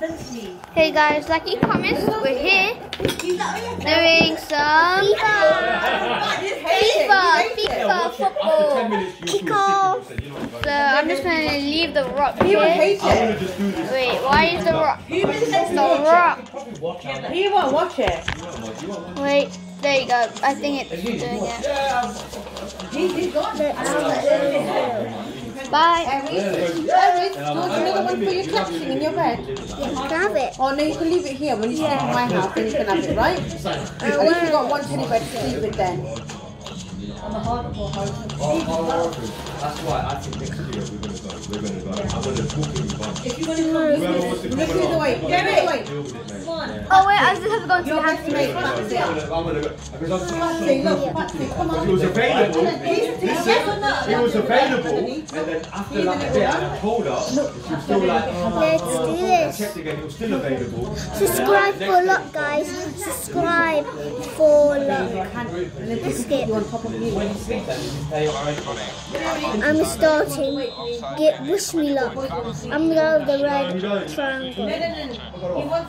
Hey guys, like you promised, we're here doing some FIFA, FIFA football kickoff. So I'm just gonna leave the rock here. hate I want it. to just do this. Wait, why is the rock? The rock. He won't watch it. Wait, there you go. I think it's doing it. Bye. Eric, Eric, do you want another one for your catching in your bed? Grab it. Oh no, you can leave it here. When you stay at my house, then you can have it, right? At least you got one teddy bear to sleep with then. That's why I think next year we're gonna go. We're gonna go. I'm gonna talk to you about it. Whoever wants to come Look the other along, way. Look the other way. Deal with it, mate. Oh wait, I just have to go to the Your house. best mate, I'm gonna, I'm gonna go. Because I'm, Patsy, look, Patsy, come It on. was available. Yes Listen, or it was available, and then after like a bit, and I told her, she was still like, oh, Let's do I this. checked again, it was still available. Subscribe for luck, guys. Subscribe for luck. Let's skip. You on top of you. I'm starting. Get wish me luck. I'm gonna have the red triangle.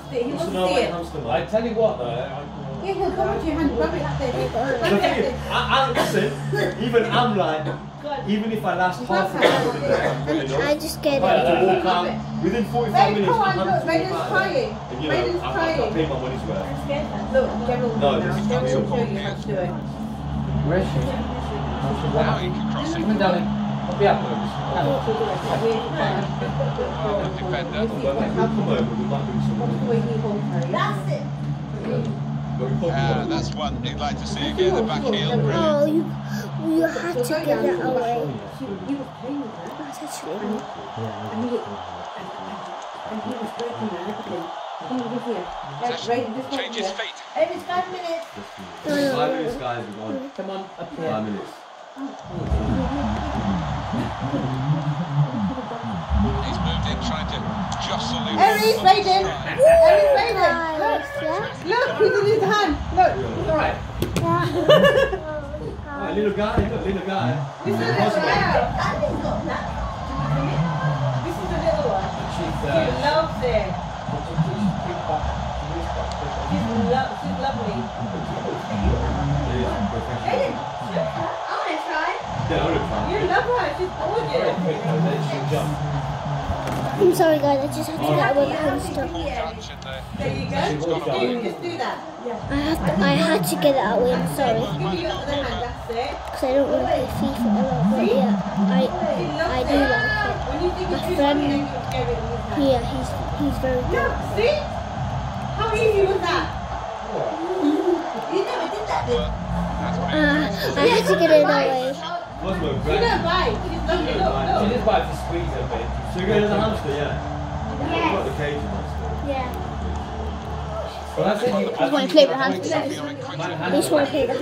He it. He wants to No, see when it it. comes to I tell you what, though. I- Yeah, he'll come with your hand. Grab it there. The thing is, I, I, listen, even I'm like, even if I last half an hour with them, I'm And going I just get I have it. to walk out within 45 Babe, minutes. come I on, have look, Raiden's crying. And, you know, Raiden's I've, I've crying. paid my money's worth. Look, General No, this is General real will show you how to do it. Where is she? Now you can cross it. Come on, darling. Up here. Defender. But like, we'll come over, we might do some What's the way he holds her? That's it. But Uh, that's one you'd like to see again. The back heel. Brilliant. Oh, you you had to get that away. He was playing with her. That's actually And he was, and he was breaking her everything. Come on, this here. Right, Raiden, this one Change his here. feet. Every five minutes. Five minutes, guys, we're gone. Come on, up here. Five minutes. He's moved in, trying to jostle him. Eric, Raiden. Eric, Raiden. Guys, yeah. Look, he's in his hand. Look. It's alright. Alright, little guy, look, little guy. This is the little one. This is the little one. She's, She uh, loves it. She's, lo- she's lovely. Raiden, Yeah, I would've tried. you love her. She's gorgeous. I'm sorry, guys. I just had to get away from stuff. The There you go. Just do, just do that. I have to, I had to get it out. I'm sorry, Give me your other hand. That's it. because I don't want to play FIFA a lot. But yeah, I I do like it. When you think My friend- funny, then you get rid of his hand. Yeah, he's he's very good. Look, see? How easy was that? You never did that, did you? Uh, I had to get it away. Must be a She grand- don't bite. She's lovely. Look, She look. just bites to squeeze her a bit. So you're going to the hamster, yeah? I've got the cage in there still. Yeah. Well, I think you. Just want to play with hamsters. They just want to play the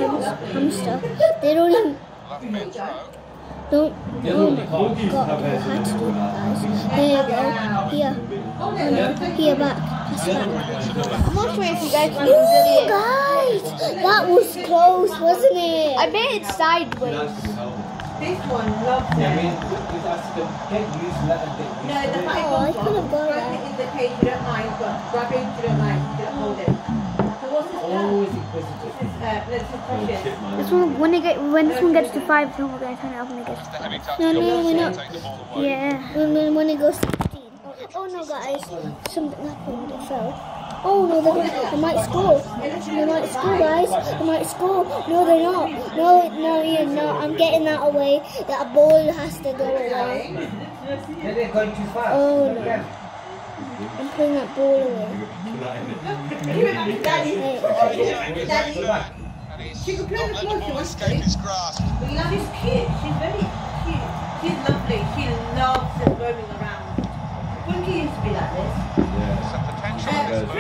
hamster. They don't even lovely mid throw. don't. Yeah, Oh my god! I had to do that, guys. There you go. Here, Hold it, look. here, back. Pass it back. I'm not sure if you guys can see it. guys, that was close, wasn't it? I bet it's sideways. Nice to be held. This one loves Yeah, I it. mean, you have to get used, let them get used No, the to high Oh, I one. could have gone Grab it in the cage, you don't mind, but grab it, you don't mind. You don't hold it. So what's this? Always This inquisitive. is, uh, let's just Oh, push it. This one, when they get, when this one gets to five, then we're gonna turn it off when it gets. The heavy touch. No, no, comes we're not. Take the ball away. Yeah, when, when, when it goes to 15. Oh no, guys, something happened. It fell. Oh no, they, they might score. They might score, guys. They might score. No, they're not. No, no, you're not. I'm getting that away. That ball has to go away. Yeah, they're going too fast. Oh, no. I'm putting that ball away. Give it back to daddy. Hey, Daddy. Go back. And he's She can play the let ball if she ball wants escape to. his grasp. But you she's very cute. She's lovely. She loves just roaming around.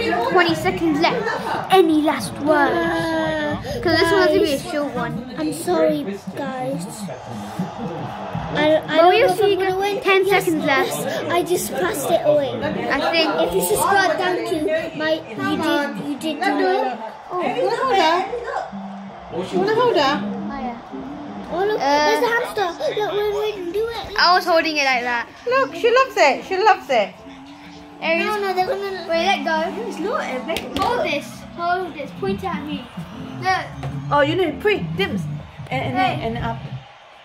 20 seconds left. Any last words? Because this one's gonna be a short one. I'm sorry, guys. I, I don't know if I'm win. 10 seconds left. I just passed it away. I think if you subscribe, thank you. My, you did, you did do it. Oh, want to hold her? Want to hold her? Oh, oh look, there's the uh, hamster. Look, wait, wait, do it. I was holding it like that. Look, she loves it. She loves it. Ares. No, no, they're gonna. Wait, let go. It's not a bit. Hold this. Hold this. Point at me. Look. Oh, you know, pre, dims. And, and, Hey. and up.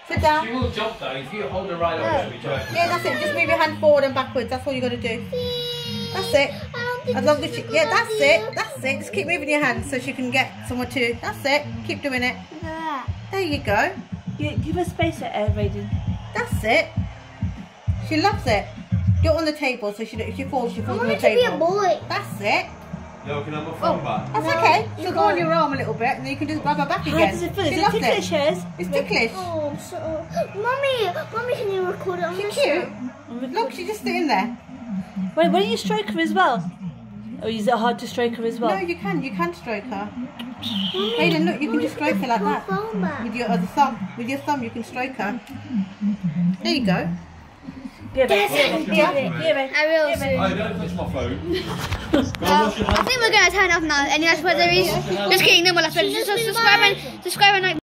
Sit down. She will jump though. If you hold her right up, she'll be jumping. Yeah, that's it. Just move your hand forward and backwards. That's all you got to do. That's it. I don't think As long as she, yeah, that's it. That's it. Just keep moving your hand so she can get somewhere to. That's it. Keep doing it. Look at that. There you go. Give her space at air rating. That's it. She loves it. Do it on the table so she if she falls, she I falls on want the it to be a table. boy. That's it. Yo, can I have my oh, phone back? That's No, okay. you She'll go on your arm a little bit, and then you can just grab her back How again. does it feel? She Is it loves ticklish, Hez? It's ticklish. Oh, I'm so. Mommy, mommy, can you record it on She's cute. one? Look, she's just sitting there. Wait, why don't you stroke her as well? Or is it hard to stroke her as well? No, you can. You can stroke her. Hayden, look, you can just stroke her like that. my phone back. With your other thumb. With your thumb, you can stroke her. There you go. Give it, give it, give it, give it. I will soon. Hey, don't touch my phone. Go and wash oh, your I think we're gonna turn off now. Any last words, Ares? Just kidding. No more last words. Just subscribe and subscribe and like.